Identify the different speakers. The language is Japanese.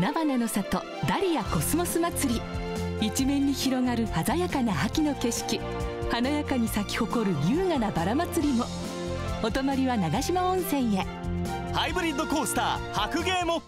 Speaker 1: 菜花の里ダリアコスモス祭り。一面に広がる鮮やかな秋の景色。華やかに咲き誇る優雅なバラ祭りも。お泊まりは長島温泉へ。
Speaker 2: ハイブリッドコースター白芸も。